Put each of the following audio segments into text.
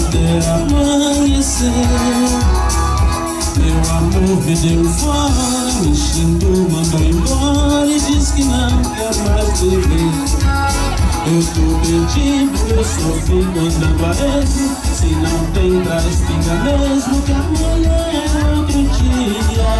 até amanhecer. Meu amor me deu fora Me xingou, mandou embora E disse que não quer mais viver. Eu tô perdido, eu sofri mandando a esmo Se não tem trás, fica mesmo Que amanhã é outro dia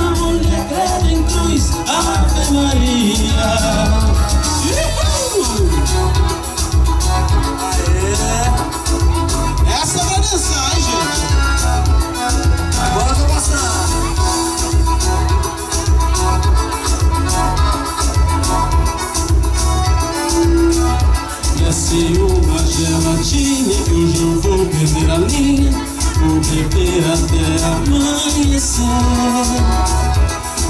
geladinha que hoje eu vou perder a linha. Vou beber até amanhecer.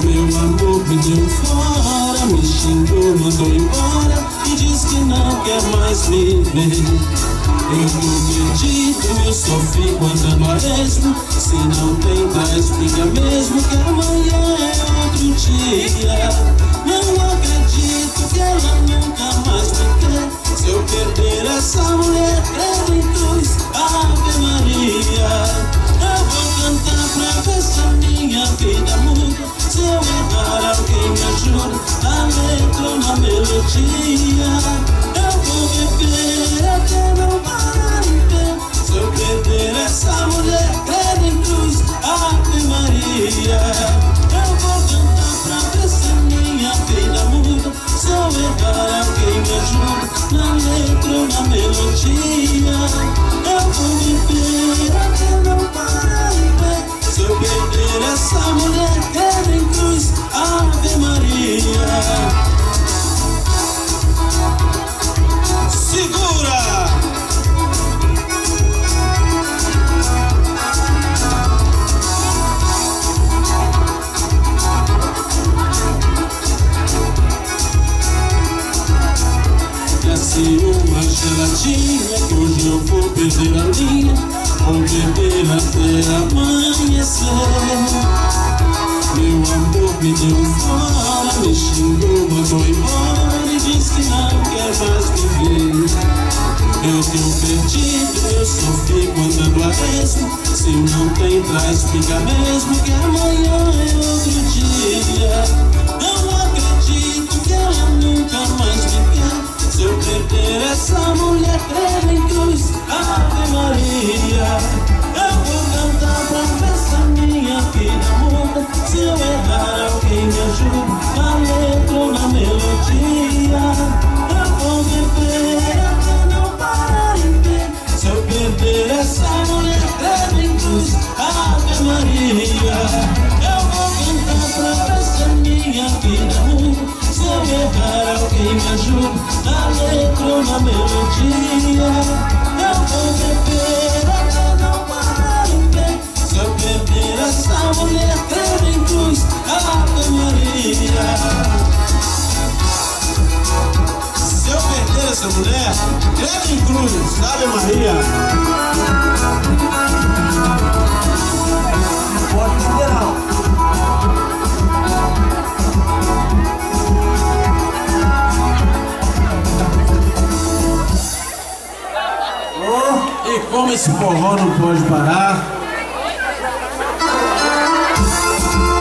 Meu amor me deu fora, me xingou, mandou embora E diz que não quer mais me ver Eu tô perdido, eu só fico andando a esmo. Se não tem pra explicar mesmo que amanhã é outro dia. Não essa mulher, quero em cruz Ave Maria. Geladinha Que hoje eu vou perder a linha Vou beber até amanhecer Meu amor me deu fora Me xingou, mandou embora E disse que não quer mais viver Eu tenho perdido, eu fico andando a esmo Se não tem trás, fica mesmo Que amanhã é outro dia Não acredito que ela nunca mais me quer. Se eu perder essa essa mulher, creio em cruz, Ave Maria Eu vou cantar pra ver se a minha vida muda Se eu errar, alguém me ajuda ou na melodia Eu vou beber até não parar em pé Se eu perder essa mulher, creio em cruz, Ave Maria Se eu perder essa mulher, creio em cruz, Ave Maria como esse forró não pode parar,